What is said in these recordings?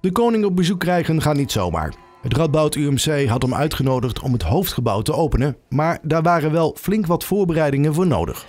De koning op bezoek krijgen gaat niet zomaar. Het Radboud UMC had hem uitgenodigd om het hoofdgebouw te openen, maar daar waren wel flink wat voorbereidingen voor nodig.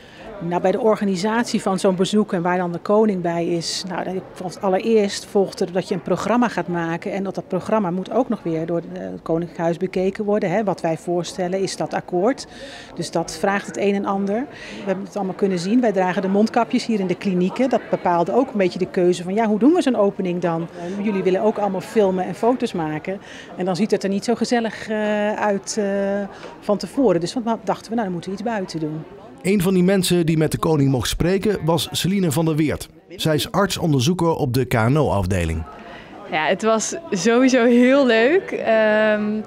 Nou, bij de organisatie van zo'n bezoek en waar dan de koning bij is, nou, allereerst volgt er dat je een programma gaat maken. En dat dat programma moet ook nog weer door het Koninklijk Huis bekeken worden. Hè. Wat wij voorstellen is dat akkoord. Dus dat vraagt het een en ander. We hebben het allemaal kunnen zien. Wij dragen de mondkapjes hier in de klinieken. Dat bepaalde ook een beetje de keuze van ja, hoe doen we zo'n opening dan? Jullie willen ook allemaal filmen en foto's maken. En dan ziet het er niet zo gezellig uh, uit van tevoren. Dus wat dachten we, nou dan moeten we iets buiten doen. Een van die mensen die met de koning mocht spreken was Celine van der Weert. Zij is arts-onderzoeker op de KNO-afdeling. Ja, het was sowieso heel leuk. Um,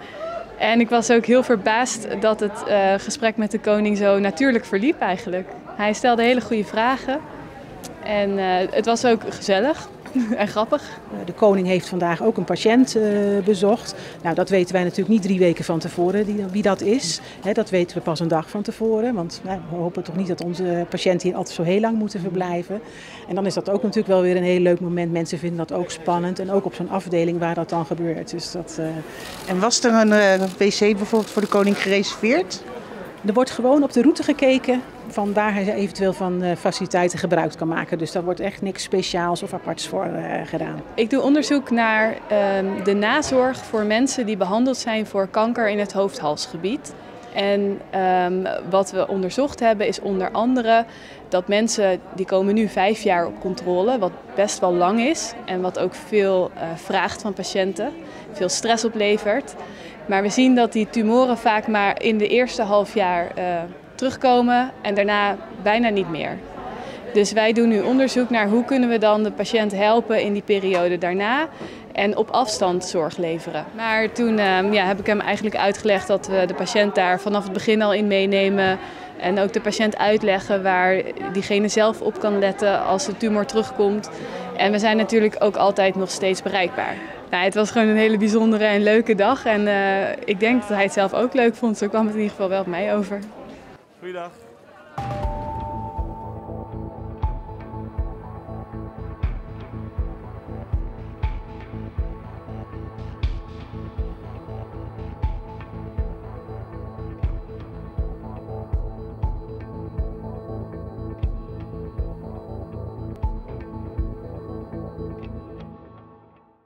en ik was ook heel verbaasd dat het uh, gesprek met de koning zo natuurlijk verliep eigenlijk. Hij stelde hele goede vragen. En uh, het was ook gezellig. en grappig. De koning heeft vandaag ook een patiënt uh, bezocht. Nou, dat weten wij natuurlijk niet drie weken van tevoren die, wie dat is. He, dat weten we pas een dag van tevoren. Want nou, we hopen toch niet dat onze patiënten hier altijd zo heel lang moeten verblijven. En dan is dat ook natuurlijk wel weer een heel leuk moment. Mensen vinden dat ook spannend. En ook op zo'n afdeling waar dat dan gebeurt. Dus dat, uh... En was er een uh, wc bijvoorbeeld voor de koning gereserveerd? Er wordt gewoon op de route gekeken van waar hij eventueel van uh, faciliteiten gebruik kan maken. Dus daar wordt echt niks speciaals of aparts voor uh, gedaan. Ik doe onderzoek naar uh, de nazorg voor mensen die behandeld zijn voor kanker in het hoofdhalsgebied. En um, wat we onderzocht hebben is onder andere dat mensen die komen nu vijf jaar op controle, wat best wel lang is en wat ook veel uh, vraagt van patiënten, veel stress oplevert. Maar we zien dat die tumoren vaak maar in de eerste half jaar uh, terugkomen en daarna bijna niet meer. Dus wij doen nu onderzoek naar hoe kunnen we dan de patiënt helpen in die periode daarna en op afstand zorg leveren. Maar toen uh, ja, heb ik hem eigenlijk uitgelegd dat we de patiënt daar vanaf het begin al in meenemen. En ook de patiënt uitleggen waar diegene zelf op kan letten als de tumor terugkomt. En we zijn natuurlijk ook altijd nog steeds bereikbaar. Nou, het was gewoon een hele bijzondere en leuke dag. En uh, ik denk dat hij het zelf ook leuk vond. Zo kwam het in ieder geval wel op mij over. Goeiedag.